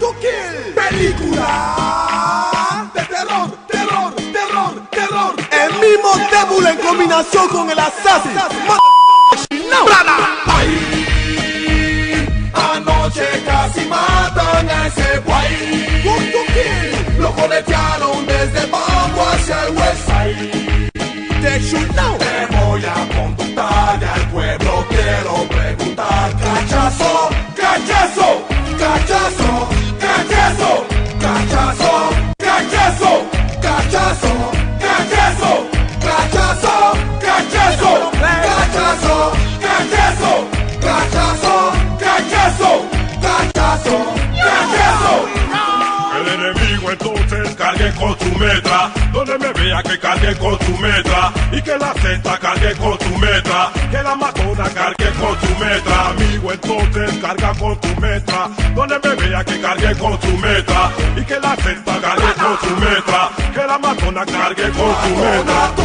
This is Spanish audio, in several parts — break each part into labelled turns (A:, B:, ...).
A: to Kill.
B: Película de terror, terror, terror, terror. El
A: mismo Débula en combinación con el Assassin. No.
B: Ay, anoche casi matan a ese guay. Lo conetearon desde Bambo hacia el West Side.
A: They should know.
C: Que cargue con su metra Y que la Z cargue con su metra Que la matona cargue con su metra Amigo entonces carga con su metra Donde me vea que cargue con su metra Y que la Z cargue con su metra Que la matona cargue con su metra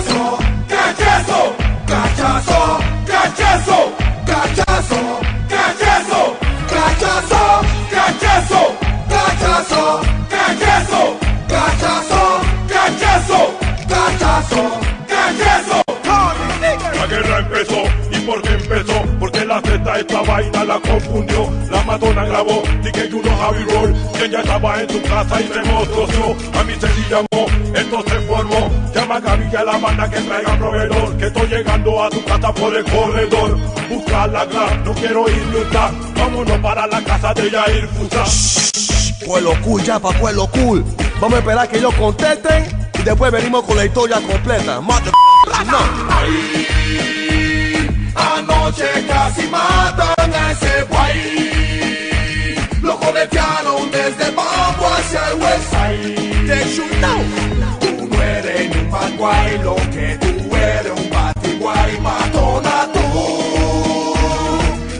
B: cachazo, cachazo, cachazo, cachazo, cachazo, cachazo, cachazo, cachazo, cachazo, cachazo, cachazo, cachazo, cachazo, cachazo.
C: La guerra empezó, ¿y por qué empezó? Porque la Z esta vaina la confundió La matona grabó, Quien ya estaba en su casa y se A mí se le llamó, esto se formó Llama a Gaby y a la banda que traiga proveedor Que estoy llegando a tu casa por el corredor Busca la gran, no quiero ir luchar Vámonos para la casa de Yair Fusa
A: Pueblo cool, ya pa' pueblo cool. Vamos a esperar que ellos contesten y después venimos con la historia completa. Mother
B: no. Anoche casi matan guay. Te
A: you?
B: Tú no eres ni un bad lo que tú eres un batiguay, matona tú.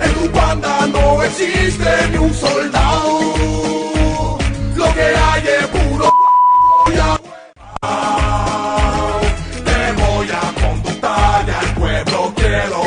B: En tu banda no existe ni un soldado. Lo que hay es puro y Te voy a conductar y al pueblo quiero